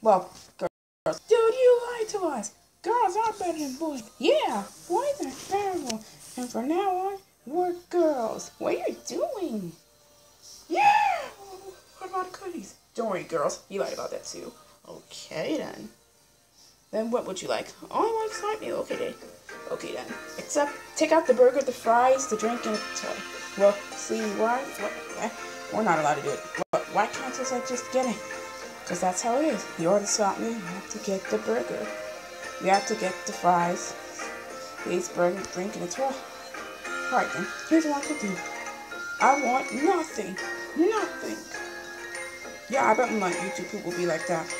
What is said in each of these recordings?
Well, girls. Dude, you lied to us. Girls are better than boys. Yeah, boys are terrible. And from now on, we're girls. What are you doing? Yeah! What about cookies? Don't worry, girls. You lied about that too. Okay, then. Then what would you like? Oh, I like side meal. Okay, then. Okay, then. Except, take out the burger, the fries, the drink, and the toy. Well, see, why? What, we're not allowed to do it. Why can't I just get it? Because that's how it is. You order meal, you have to get the burger. You have to get the fries, the burger, drink, and the toy. Alright then, here's what I could do. I want nothing. Nothing. Yeah, I bet my YouTube people will be like that.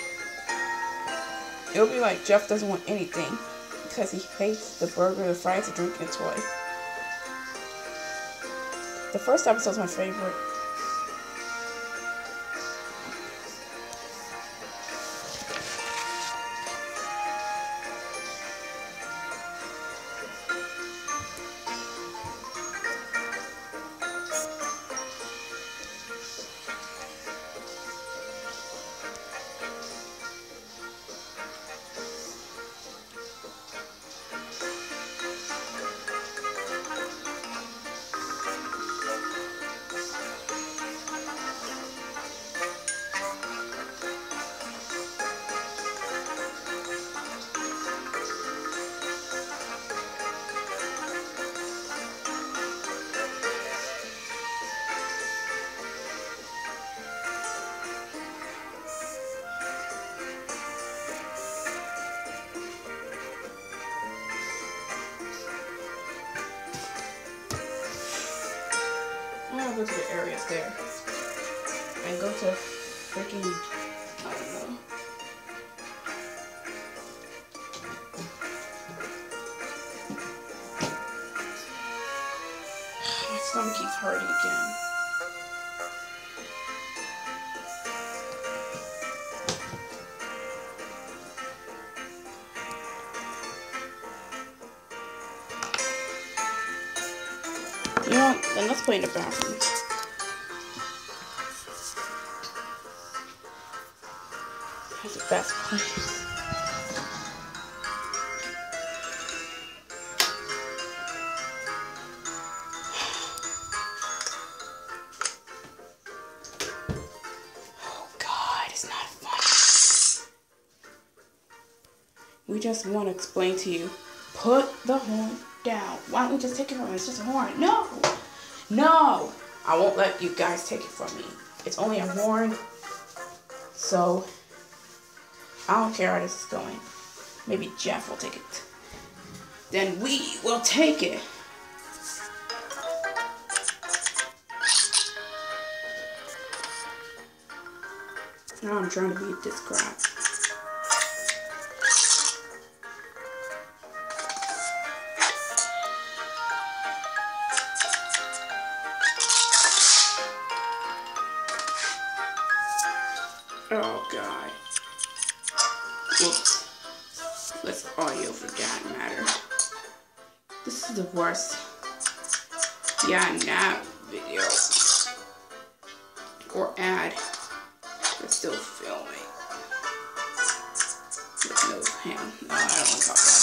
It'll be like Jeff doesn't want anything because he hates the burger, the fries, the drink, and the toy. The first episode's my favorite. To there. And go to freaking, I don't know. My stomach keeps hurting again. You know? Then let's play in the bathroom. The best. Oh God, it's not fun. We just want to explain to you. Put the horn down. Why don't we just take it from him? It's just a horn. No! No! I won't let you guys take it from me. It's only a horn. So, I don't care how this is going. Maybe Jeff will take it. Then we will take it. Now I'm trying to beat this crap. Oh god. Whoops. Let's audio for that matter. This is the worst. Yeah, now video. Or ad. But still filming. With no hand. No, I don't want to talk about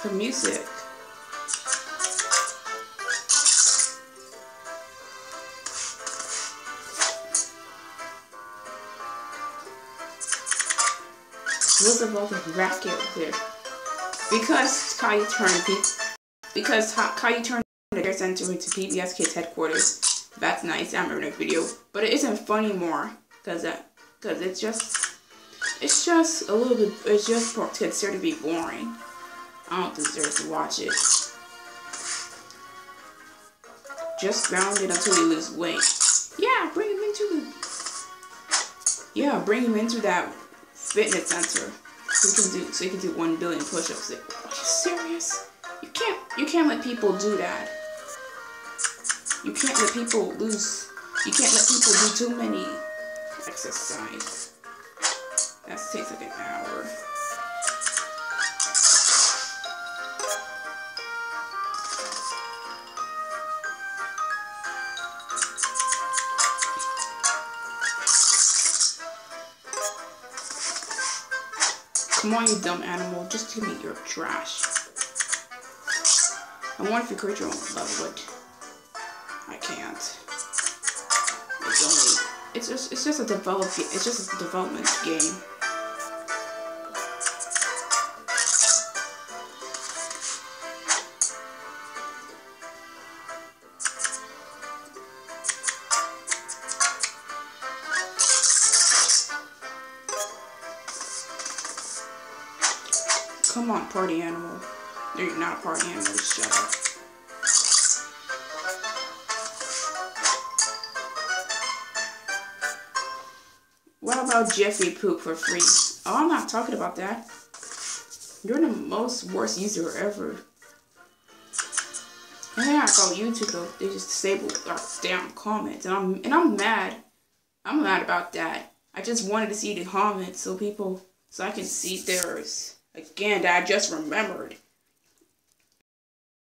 it. The music. Roosevelt is racket here. Because Caillou turned P because Caillou turned the Air Center into PBS Kids headquarters. That's nice. I remember that video, but it isn't funny anymore because that uh, because it's just it's just a little bit. It's just considered to be boring. I don't deserve to watch it. Just grounded until you lose weight. Yeah, bring him into the. Yeah, bring him into that fitness center. So he can do so he can do one billion push-ups. Are you serious? You can't you can't let people do that. You can't let people lose. You can't let people do too many exercise. That takes like an hour. Come on, you dumb animal. Just give me your trash. I if you create your own level, but I can't. It's only it's just it's just a develop it's just a development game. Come on, party animal. You're not a party animal, shut up. What about Jeffrey Poop for free? Oh, I'm not talking about that. You're the most worst user ever. And then I call YouTube though. They just disabled our damn comments, and I'm and I'm mad. I'm mad about that. I just wanted to see the comments so people so I can see theirs again that I just remembered.